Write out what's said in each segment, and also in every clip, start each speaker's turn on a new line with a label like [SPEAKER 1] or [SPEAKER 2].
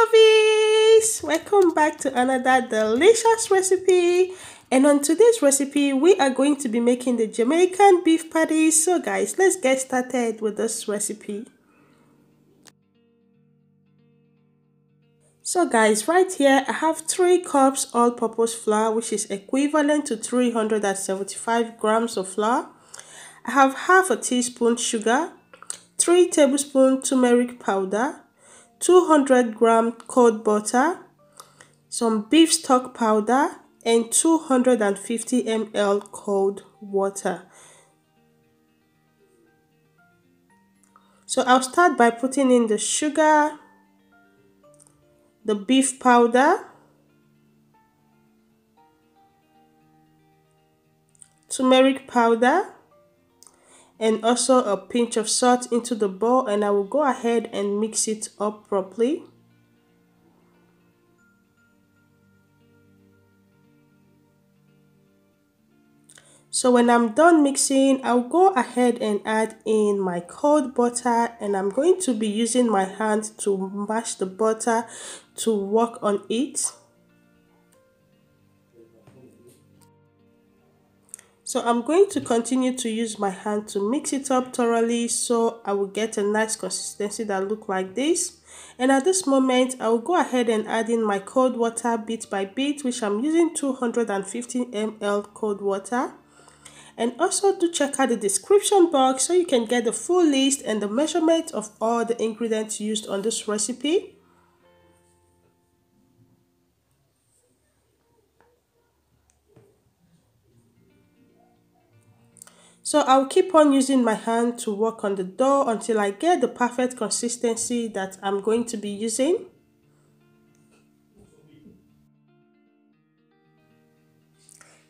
[SPEAKER 1] lovies welcome back to another delicious recipe. And on today's recipe we are going to be making the jamaican beef patty. So guys let's get started with this recipe. So guys right here i have three cups all-purpose flour which is equivalent to 375 grams of flour. I have half a teaspoon sugar 3 tablespoons turmeric powder 200 gram cold butter, some beef stock powder, and 250 ml cold water. So I'll start by putting in the sugar, the beef powder, turmeric powder, and also a pinch of salt into the bowl and I will go ahead and mix it up properly. So when I'm done mixing, I'll go ahead and add in my cold butter and I'm going to be using my hand to mash the butter to work on it. So I'm going to continue to use my hand to mix it up thoroughly so I will get a nice consistency that look like this. And at this moment, I will go ahead and add in my cold water bit by bit, which I'm using 250 ml cold water. And also do check out the description box so you can get the full list and the measurement of all the ingredients used on this recipe. So I'll keep on using my hand to work on the dough until I get the perfect consistency that I'm going to be using.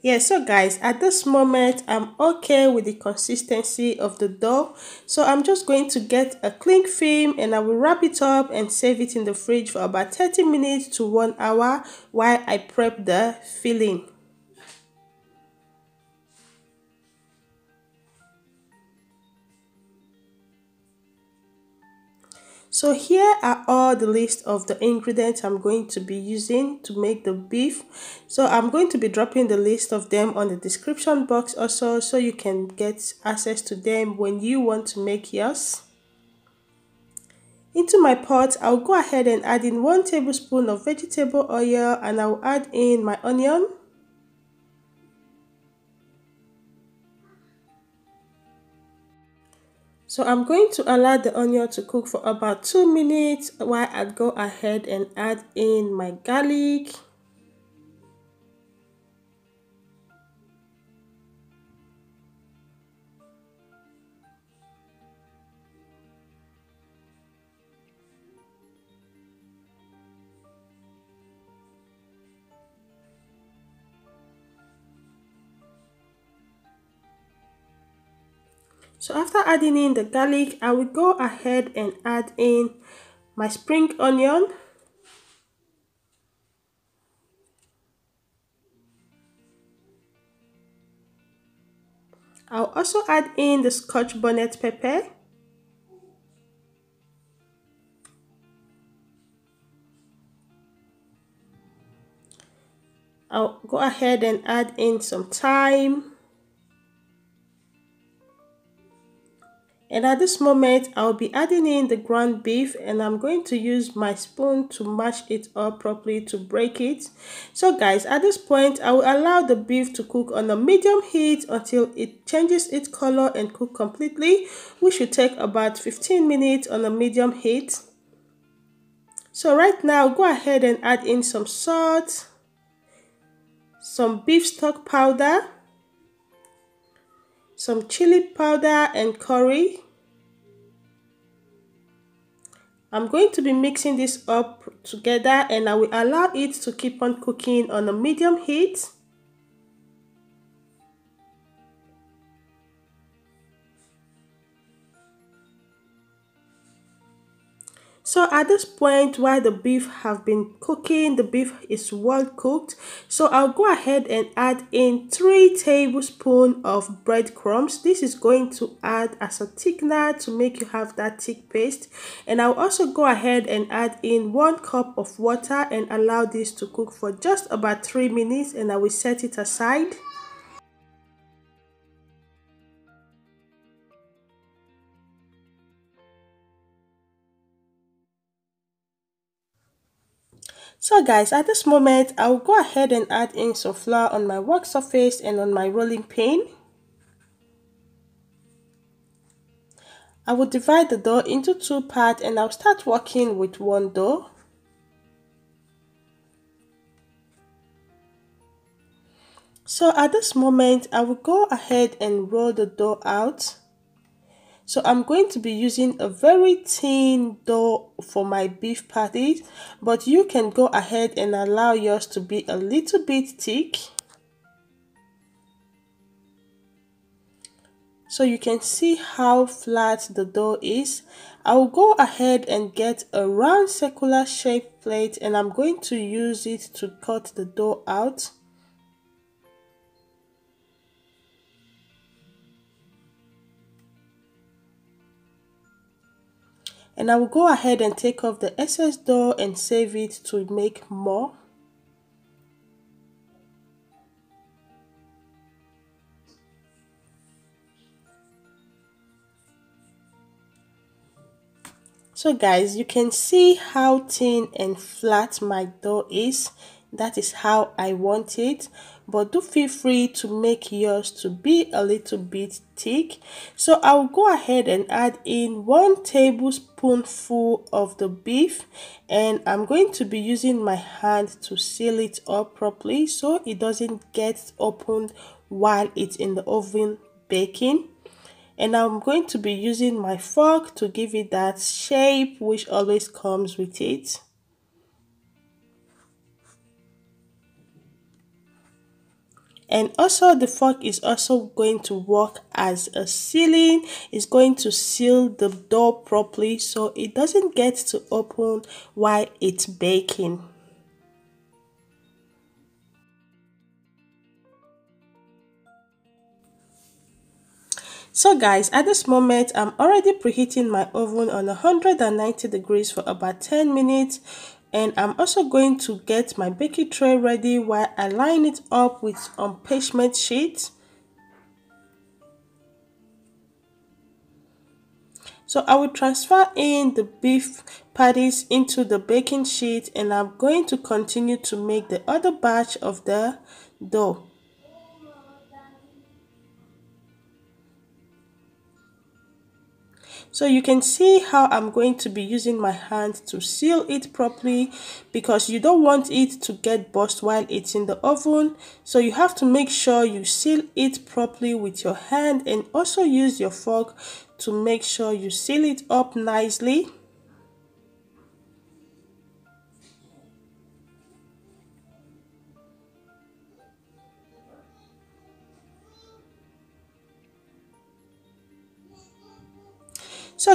[SPEAKER 1] Yeah, so guys, at this moment, I'm okay with the consistency of the dough. So I'm just going to get a cling film and I will wrap it up and save it in the fridge for about 30 minutes to 1 hour while I prep the filling. So here are all the list of the ingredients I'm going to be using to make the beef. So I'm going to be dropping the list of them on the description box also so you can get access to them when you want to make yours. Into my pot, I'll go ahead and add in 1 tablespoon of vegetable oil and I'll add in my onion. So I'm going to allow the onion to cook for about 2 minutes while I go ahead and add in my garlic. So after adding in the garlic, I will go ahead and add in my spring onion. I'll also add in the scotch bonnet pepper. I'll go ahead and add in some thyme. And at this moment, I'll be adding in the ground beef and I'm going to use my spoon to mash it up properly to break it. So guys, at this point, I will allow the beef to cook on a medium heat until it changes its color and cook completely, which should take about 15 minutes on a medium heat. So right now, go ahead and add in some salt, some beef stock powder, some chili powder and curry. I'm going to be mixing this up together and I will allow it to keep on cooking on a medium heat. So at this point while the beef have been cooking, the beef is well cooked. So I'll go ahead and add in 3 tablespoons of breadcrumbs. This is going to add as a thickener to make you have that thick paste. And I'll also go ahead and add in 1 cup of water and allow this to cook for just about 3 minutes and I will set it aside. So guys, at this moment, I'll go ahead and add in some flour on my work surface and on my rolling pin. I will divide the dough into two parts and I'll start working with one dough. So at this moment, I will go ahead and roll the dough out. So I'm going to be using a very thin dough for my beef patties, but you can go ahead and allow yours to be a little bit thick. So you can see how flat the dough is. I will go ahead and get a round circular shape plate and I'm going to use it to cut the dough out. And I will go ahead and take off the excess dough and save it to make more. So guys, you can see how thin and flat my dough is that is how I want it but do feel free to make yours to be a little bit thick. So I'll go ahead and add in one tablespoonful of the beef and I'm going to be using my hand to seal it up properly so it doesn't get opened while it's in the oven baking. And I'm going to be using my fork to give it that shape which always comes with it and also the fork is also going to work as a sealing. It's going to seal the dough properly so it doesn't get to open while it's baking. So guys, at this moment, I'm already preheating my oven on 190 degrees for about 10 minutes and I'm also going to get my baking tray ready while I line it up with parchment sheet. So I will transfer in the beef patties into the baking sheet and I'm going to continue to make the other batch of the dough. So you can see how I'm going to be using my hand to seal it properly because you don't want it to get burst while it's in the oven. So you have to make sure you seal it properly with your hand and also use your fork to make sure you seal it up nicely.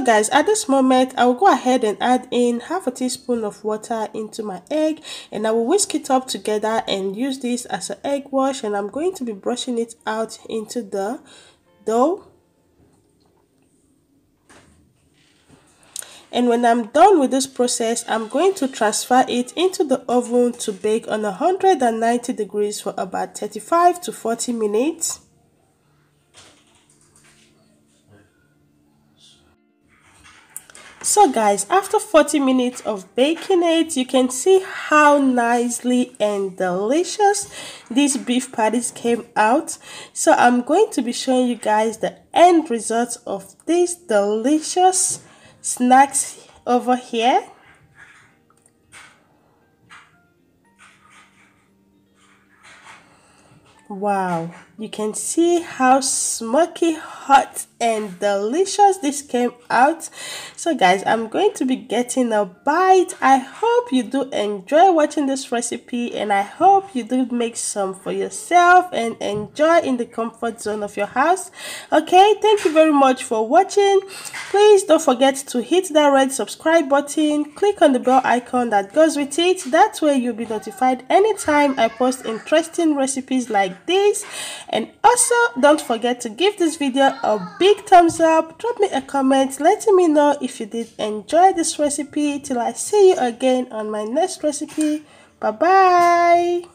[SPEAKER 1] Guys, at this moment, I will go ahead and add in half a teaspoon of water into my egg and I will whisk it up together and use this as an egg wash and I'm going to be brushing it out into the dough. And when I'm done with this process, I'm going to transfer it into the oven to bake on 190 degrees for about 35 to 40 minutes. So guys, after 40 minutes of baking it, you can see how nicely and delicious these beef patties came out. So I'm going to be showing you guys the end result of these delicious snacks over here. Wow. You can see how smoky hot and delicious this came out. So guys i'm going to be getting a bite. I hope you do enjoy watching this recipe and i hope you do make some for yourself and enjoy in the comfort zone of your house. Okay thank you very much for watching. Please don't forget to hit that red subscribe button. Click on the bell icon that goes with it. That way you'll be notified anytime i post interesting recipes like this and also don't forget to give this video a big thumbs up drop me a comment letting me know if you did enjoy this recipe. Till i see you again on my next recipe. Bye bye